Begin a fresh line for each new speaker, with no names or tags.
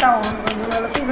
但我们我们留了这